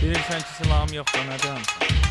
Bilirsən ki, silahım yoxdur, nə danışırsan?